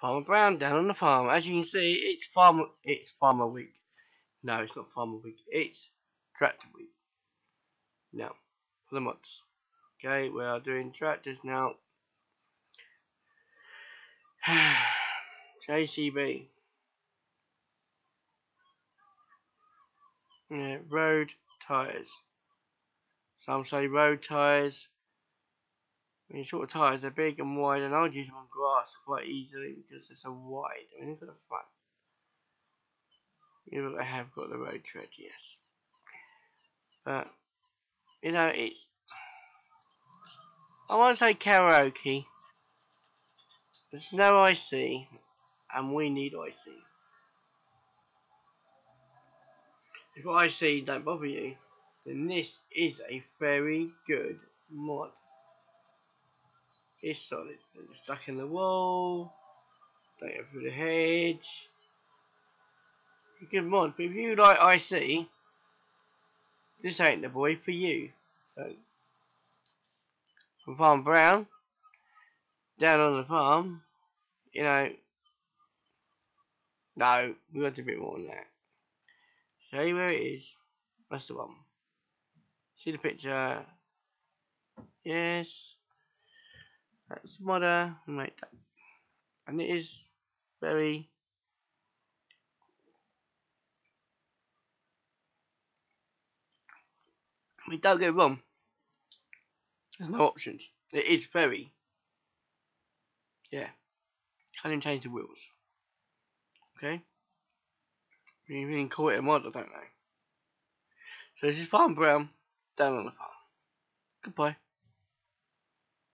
Farmer Browne down on the farm. As you can see, it's farmer it's farmer week. No, it's not farmer week. It's tractor week. Now, for the mods. Okay, we are doing tractors now. JCB. Yeah, road tyres. Some say road tyres. When you short of tyres, they're big and wide, and I'll use them on grass quite easily because they're so wide. I mean, look at the front. You know, I have got the road tread, yes. But, you know, it's. I want to say karaoke. There's no IC, and we need IC. If IC don't bother you, then this is a very good mod. It's solid. It's stuck in the wall. Don't go through the hedge. A good mod, but if you like IC, this ain't the boy for you. So, from Farm Browne, down on the farm, you know, no, we got a bit more than that. Show you where it is. That's the one. See the picture? Yes. That's modder like that. And it is very I mean, don't get wrong. There's no options. It is very. Yeah. Can't even change the wheels. Okay? You even call it a mod, I don't know. So this is Farm Browne, down on the farm. Goodbye.